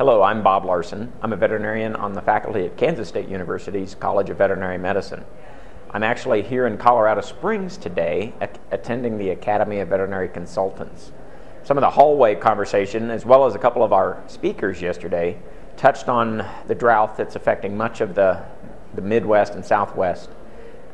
Hello, I'm Bob Larson. I'm a veterinarian on the faculty at Kansas State University's College of Veterinary Medicine. I'm actually here in Colorado Springs today attending the Academy of Veterinary Consultants. Some of the hallway conversation, as well as a couple of our speakers yesterday, touched on the drought that's affecting much of the, the Midwest and Southwest,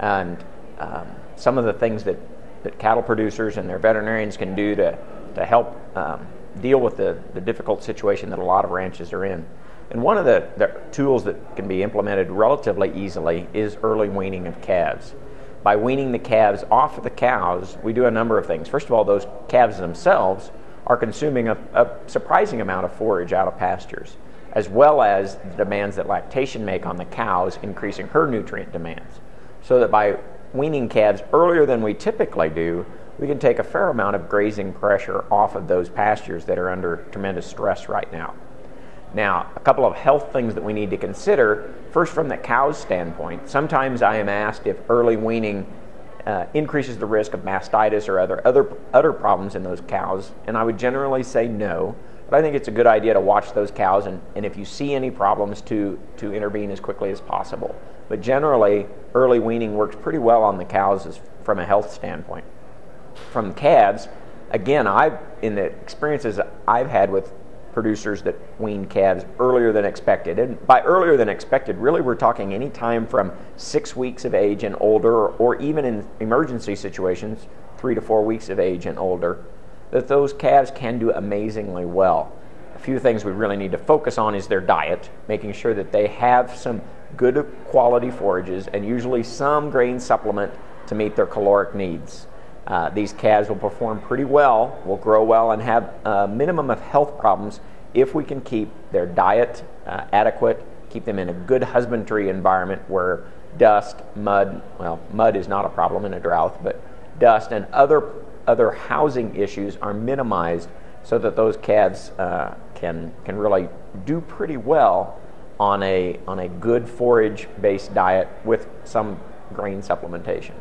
and um, some of the things that, that cattle producers and their veterinarians can do to, to help um, deal with the, the difficult situation that a lot of ranches are in. And one of the, the, tools that can be implemented relatively easily is early weaning of calves. By weaning the calves off of the cows, we do a number of things. First of all, those calves themselves are consuming a, a surprising amount of forage out of pastures, as well as the demands that lactation make on the cows, increasing her nutrient demands. So that by weaning calves earlier than we typically do, we can take a fair amount of grazing pressure off of those pastures that are under tremendous stress right now. Now, a couple of health things that we need to consider. First, from the cow's standpoint, sometimes I am asked if early weaning uh, increases the risk of mastitis or other, other, other problems in those cows, and I would generally say no. But I think it's a good idea to watch those cows, and, and if you see any problems, to, to intervene as quickly as possible. But generally, early weaning works pretty well on the cows as, from a health standpoint from calves, again, I've in the experiences I've had with producers that wean calves earlier than expected. And by earlier than expected, really we're talking any time from six weeks of age and older, or, or, even in emergency situations, three to four weeks of age and older, that those calves can do amazingly well. A few things we really need to focus on is their diet, making sure that they have some good quality forages and usually some grain supplement to meet their caloric needs. Uh, these calves will perform pretty well, will grow well, and have a minimum of health problems if we can keep their diet uh, adequate, keep them in a good husbandry environment where dust, mud, well, mud is not a problem in a drought, but dust and other, other housing issues are minimized so that those calves uh, can, can really do pretty well on a, on a good forage based diet with some grain supplementation.